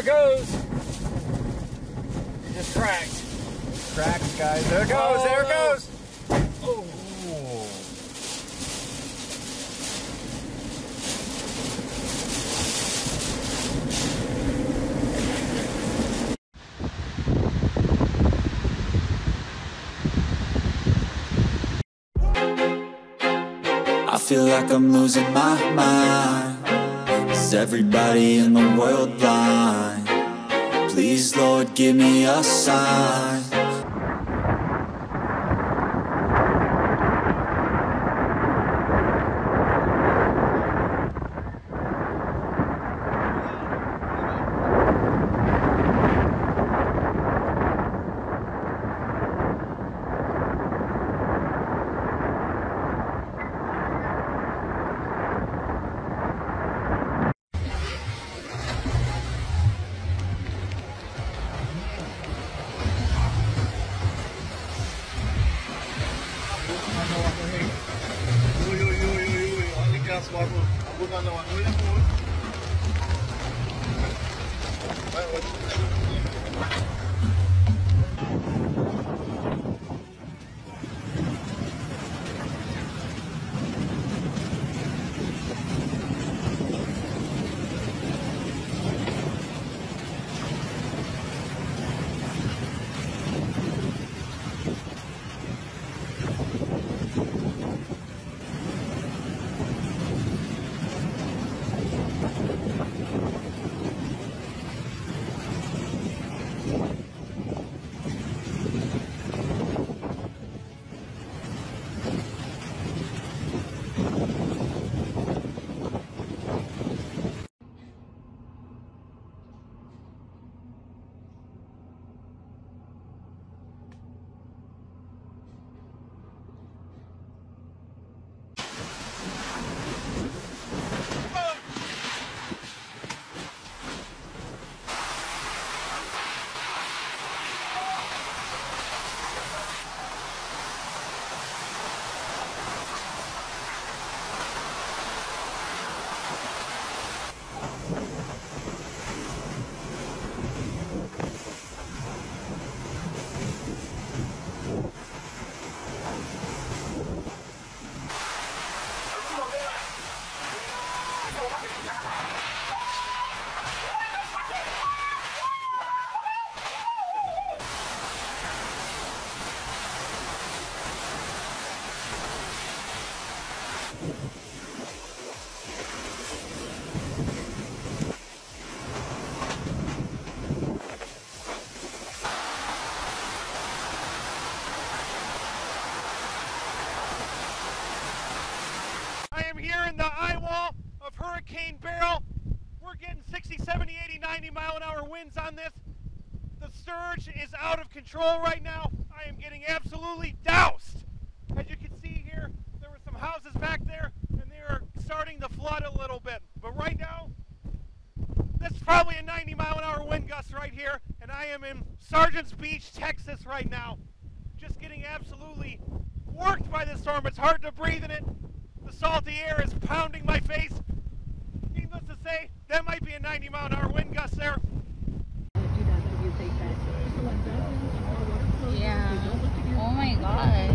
it goes. It just cracked. Cracks, guys. There it goes. Oh, there it no. goes. Oh. I feel like I'm losing my mind Is everybody in the world blind? Please, Lord, give me a sign Biraz var bu. Buradan da var. Öyle mi Vai, Ben winds on this. The surge is out of control right now. I am getting absolutely doused. As you can see here, there were some houses back there and they are starting to flood a little bit. But right now, this is probably a 90 mile an hour wind gust right here, and I am in Sargent's Beach, Texas right now. Just getting absolutely worked by this storm. It's hard to breathe in it. The salty air is pounding my face. Needless to say, that might be a 90 mile an hour wind gust there. Bye.